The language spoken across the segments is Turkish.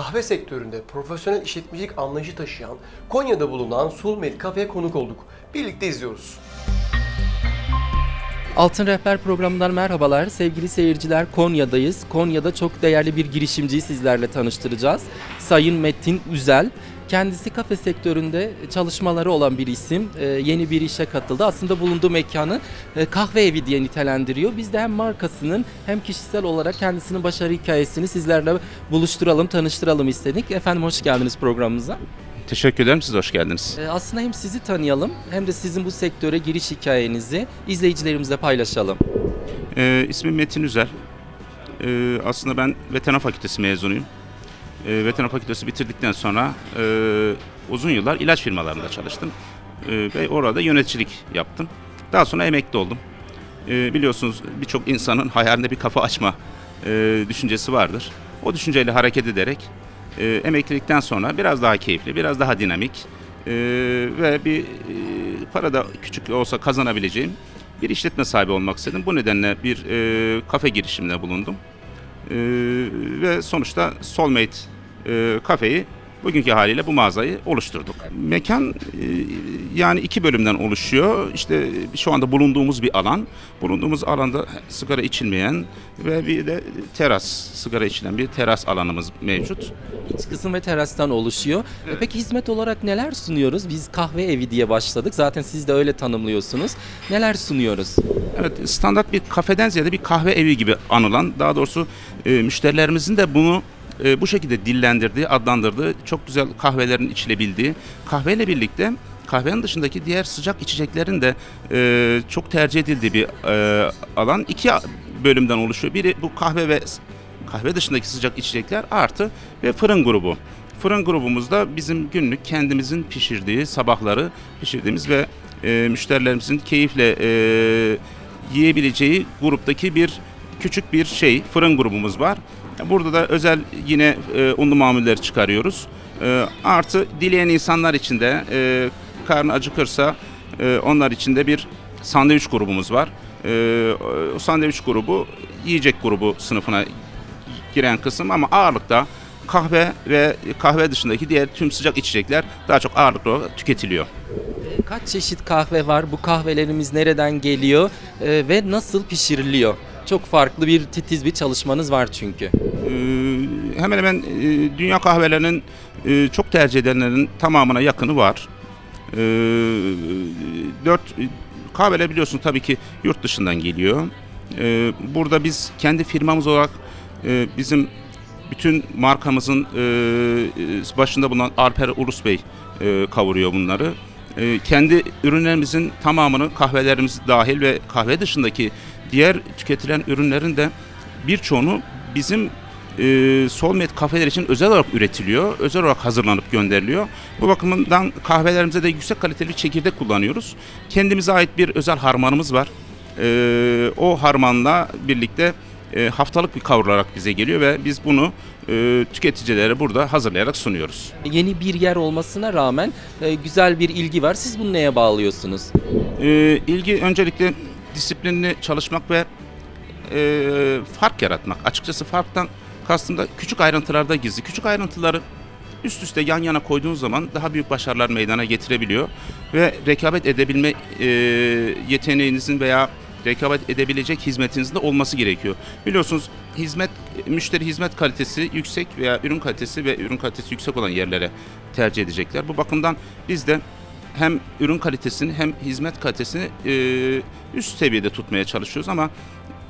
kahve sektöründe profesyonel işletmecilik anlayışı taşıyan Konya'da bulunan Sulmet Kafe'ye konuk olduk. Birlikte izliyoruz. Altın Rehber programından merhabalar. Sevgili seyirciler Konya'dayız. Konya'da çok değerli bir girişimciyi sizlerle tanıştıracağız. Sayın Metin Üzel. Kendisi kafe sektöründe çalışmaları olan bir isim. Ee, yeni bir işe katıldı. Aslında bulunduğu mekanı e, kahve evi diye nitelendiriyor. Biz de hem markasının hem kişisel olarak kendisinin başarı hikayesini sizlerle buluşturalım, tanıştıralım istedik. Efendim hoş geldiniz programımıza. Teşekkür ederim. Siz hoş geldiniz. Aslında hem sizi tanıyalım hem de sizin bu sektöre giriş hikayenizi izleyicilerimizle paylaşalım. Ee, ismim Metin Üzel. Ee, aslında ben veteriner fakültesi mezunuyum. Ee, veteriner fakültesi bitirdikten sonra e, uzun yıllar ilaç firmalarında çalıştım. Ee, ve orada yöneticilik yaptım. Daha sonra emekli oldum. Ee, biliyorsunuz birçok insanın hayalinde bir kafa açma e, düşüncesi vardır. O düşünceyle hareket ederek e, emeklilikten sonra biraz daha keyifli, biraz daha dinamik e, ve bir e, para da küçük olsa kazanabileceğim bir işletme sahibi olmak istedim. Bu nedenle bir e, kafe girişiminde bulundum. E, ve sonuçta Soulmate e, kafeyi bugünkü haliyle bu mağazayı oluşturduk. Mekan e, yani iki bölümden oluşuyor. İşte şu anda bulunduğumuz bir alan. Bulunduğumuz alanda sigara içilmeyen ve bir de teras, sigara içilen bir teras alanımız mevcut. İç kısım ve terastan oluşuyor. E, Peki hizmet olarak neler sunuyoruz? Biz kahve evi diye başladık. Zaten siz de öyle tanımlıyorsunuz. Neler sunuyoruz? Evet, standart bir kafeden ziyade bir kahve evi gibi anılan, daha doğrusu e, müşterilerimizin de bunu e, bu şekilde dillendirdiği, adlandırdığı, çok güzel kahvelerin içilebildiği, kahveyle birlikte kahvenin dışındaki diğer sıcak içeceklerin de e, çok tercih edildiği bir e, alan. iki bölümden oluşuyor. Biri bu kahve ve kahve dışındaki sıcak içecekler artı ve fırın grubu. Fırın grubumuzda bizim günlük kendimizin pişirdiği, sabahları pişirdiğimiz ve e, müşterilerimizin keyifle e, yiyebileceği gruptaki bir küçük bir şey fırın grubumuz var. Burada da özel yine e, unlu mamulleri çıkarıyoruz. E, artı dileyen insanlar için de e, karnı acıkırsa e, onlar için de bir sandviç grubumuz var. E, o sandviç grubu yiyecek grubu sınıfına giren kısım ama ağırlıkta kahve ve kahve dışındaki diğer tüm sıcak içecekler daha çok ağırlıklı tüketiliyor. Kaç çeşit kahve var? Bu kahvelerimiz nereden geliyor? E, ve nasıl pişiriliyor? Çok farklı bir titiz bir çalışmanız var çünkü. Ee, hemen hemen e, dünya kahvelerinin e, çok tercih edenlerin tamamına yakını var. Ee, dört kahveler biliyorsun tabii ki yurt dışından geliyor. Ee, burada biz kendi firmamız olarak e, bizim bütün markamızın e, e, başında bulunan Alper Ulus Bey e, kavuruyor bunları. E, kendi ürünlerimizin tamamını kahvelerimiz dahil ve kahve dışındaki diğer tüketilen ürünlerin de birçoğunu bizim e, Solmed kafeler için özel olarak üretiliyor. Özel olarak hazırlanıp gönderiliyor. Bu bakımdan kahvelerimize de yüksek kaliteli çekirdek kullanıyoruz. Kendimize ait bir özel harmanımız var. E, o harmanla birlikte e, haftalık bir kavrularak bize geliyor ve biz bunu e, tüketicilere burada hazırlayarak sunuyoruz. Yeni bir yer olmasına rağmen e, güzel bir ilgi var. Siz bunu neye bağlıyorsunuz? E, ilgi öncelikle disiplinli çalışmak ve e, fark yaratmak. Açıkçası farktan kastım da küçük ayrıntılarda gizli. Küçük ayrıntıları üst üste yan yana koyduğun zaman daha büyük başarılar meydana getirebiliyor. Ve rekabet edebilme e, yeteneğinizin veya rekabet edebilecek hizmetinizin de olması gerekiyor. Biliyorsunuz hizmet müşteri hizmet kalitesi yüksek veya ürün kalitesi ve ürün kalitesi yüksek olan yerlere tercih edecekler. Bu bakımdan biz de hem ürün kalitesini hem hizmet kalitesini e, üst seviyede tutmaya çalışıyoruz ama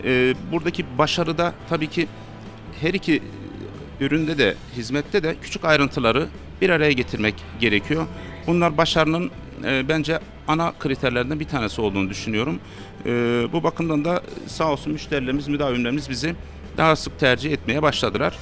e, buradaki başarıda tabii ki her iki üründe de hizmette de küçük ayrıntıları bir araya getirmek gerekiyor. Bunlar başarının e, bence ana kriterlerinden bir tanesi olduğunu düşünüyorum. E, bu bakımdan da sağ olsun müşterilerimiz, müdavimlerimiz bizi daha sık tercih etmeye başladılar.